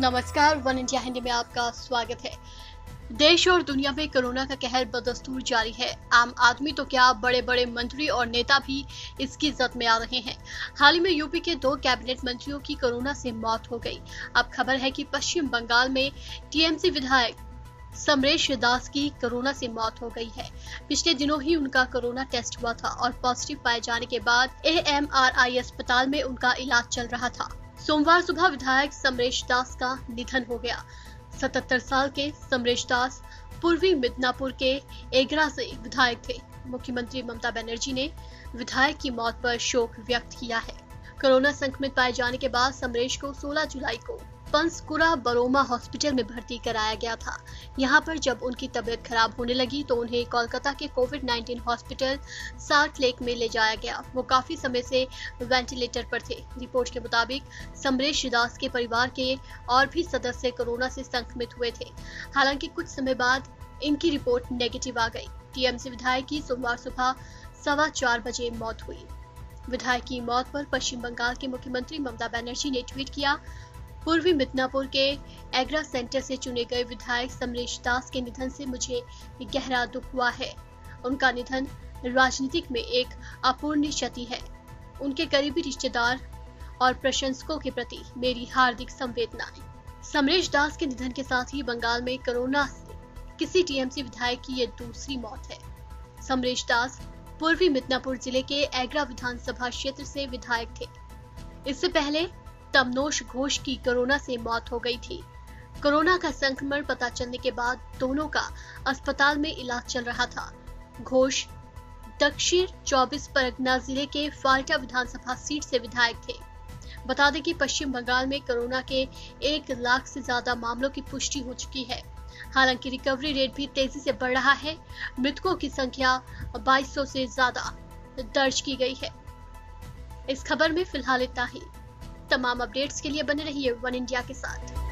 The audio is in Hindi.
नमस्कार, वन इंडिया हिंदी में आपका स्वागत है। देश और दुनिया में कोरोना का कहर बदस्तूर जारी है। आम आदमी तो क्या बड़े बड़े मंत्री और नेता भी इसकी जद में आ रहे हैं। हाल ही में यूपी के दो कैबिनेट मंत्रियों की कोरोना से मौत हो गई। अब खबर है कि पश्चिम बंगाल में टीएमसी विधायक समरेश दास की कोरोना से मौत हो गई है। पिछले दिनों ही उनका कोरोना टेस्ट हुआ था और पॉजिटिव पाए जाने के बाद एएमआरआई अस्पताल में उनका इलाज चल रहा था। सोमवार सुबह विधायक समरेश दास का निधन हो गया। सतहत्तर साल के समरेश दास पूर्वी मिदनापुर के एगरा से विधायक थे। मुख्यमंत्री ममता बनर्जी ने विधायक की मौत पर शोक व्यक्त किया है। कोरोना संक्रमित पाए जाने के बाद समरेश को 16 जुलाई को पंसकुरा बरोमा हॉस्पिटल में भर्ती कराया गया था। यहाँ पर जब उनकी तबीयत खराब होने लगी तो उन्हें कोलकाता के कोविड 19 हॉस्पिटल साल्ट लेक में ले जाया गया। वो काफ़ी समय से वेंटिलेटर पर थे। रिपोर्ट के मुताबिक, समरेश दास के परिवार के और भी सदस्य कोरोना से संक्रमित हुए थे। हालाँकि कुछ समय बाद इनकी रिपोर्ट नेगेटिव आ गई। टीएमसी विधायक की सोमवार सुबह सवा चार बजे मौत हुई। विधायक की मौत पर पश्चिम बंगाल के मुख्यमंत्री ममता बनर्जी ने ट्वीट किया पूर्वी मिदनापुर के एग्रा सेंटर से चुने गए विधायक समरेश दास के निधन से मुझे गहरा दुख हुआ है। उनका निधन राजनीतिक में एक अपूर्ण क्षति है। उनके करीबी रिश्तेदार और प्रशंसकों के प्रति मेरी हार्दिक संवेदनाएँ समरेश दास के निधन के साथ ही बंगाल में कोरोना से किसी टीएमसी विधायक की यह दूसरी मौत है। समरेश दास पूर्वी मिदनापुर ज़िले के एग्रा विधानसभा क्षेत्र से विधायक थे। इससे पहले तमनोश घोष की कोरोना से मौत हो गई थी। कोरोना का संक्रमण पता चलने के बाद दोनों का अस्पताल में इलाज चल रहा था। घोष दक्षिण चौबीस परगना ज़िले के फाल्टा विधानसभा सीट से विधायक थे। बता दें कि पश्चिम बंगाल में कोरोना के एक लाख से ज़्यादा मामलों की पुष्टि हो चुकी है। हालाँकि रिकवरी रेट भी तेज़ी से बढ़ रहा है। मृतकों की संख्या 2200 से ज़्यादा दर्ज की गई है। इस खबर में फ़िलहाल इतना ही। तमाम अपडेट्स के लिए बने रहिए वन इंडिया के साथ।